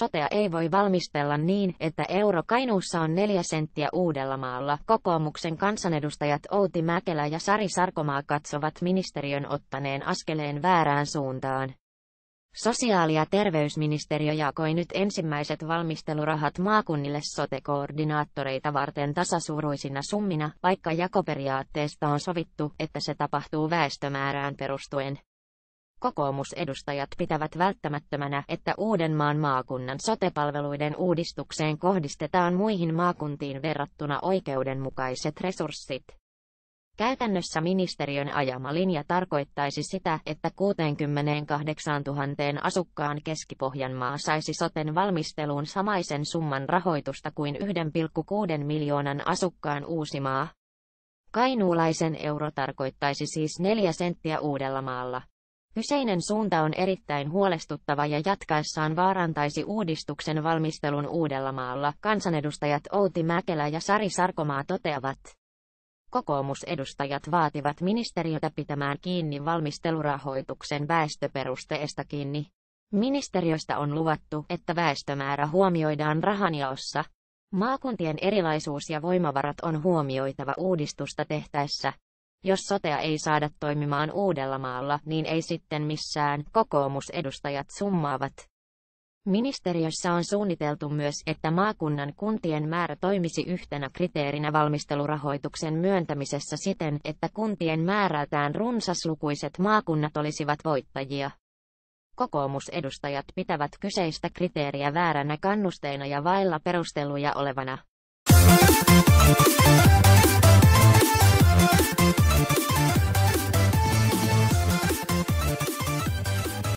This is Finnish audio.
Sotea ei voi valmistella niin, että euro Kainuussa on neljä senttiä Uudellamaalla. Kokoomuksen kansanedustajat Outi Mäkelä ja Sari Sarkomaa katsovat ministeriön ottaneen askeleen väärään suuntaan. Sosiaali- ja terveysministeriö jakoi nyt ensimmäiset valmistelurahat maakunnille sote-koordinaattoreita varten tasasuuruisina summina, vaikka jakoperiaatteesta on sovittu, että se tapahtuu väestömäärään perustuen. Kokoomusedustajat pitävät välttämättömänä, että Uudenmaan maakunnan sotepalveluiden uudistukseen kohdistetaan muihin maakuntiin verrattuna oikeudenmukaiset resurssit. Käytännössä ministeriön ajama linja tarkoittaisi sitä, että 68 000 asukkaan Keski-Pohjanmaa saisi soten valmisteluun samaisen summan rahoitusta kuin 1,6 miljoonan asukkaan Uusimaa. Kainuulaisen euro tarkoittaisi siis 4 senttiä Uudellamaalla. Kyseinen suunta on erittäin huolestuttava ja jatkaessaan vaarantaisi uudistuksen valmistelun Uudellamaalla, kansanedustajat Outi Mäkelä ja Sari Sarkomaa toteavat. Kokoomusedustajat vaativat ministeriötä pitämään kiinni valmistelurahoituksen väestöperusteesta kiinni. Ministeriöstä on luvattu, että väestömäärä huomioidaan rahanjaossa. Maakuntien erilaisuus ja voimavarat on huomioitava uudistusta tehtäessä. Jos sotea ei saada toimimaan Uudellamaalla, niin ei sitten missään, kokoomusedustajat summaavat. Ministeriössä on suunniteltu myös, että maakunnan kuntien määrä toimisi yhtenä kriteerinä valmistelurahoituksen myöntämisessä siten, että kuntien määrältään runsaslukuiset maakunnat olisivat voittajia. Kokoomusedustajat pitävät kyseistä kriteeriä vääränä kannusteina ja vailla perusteluja olevana.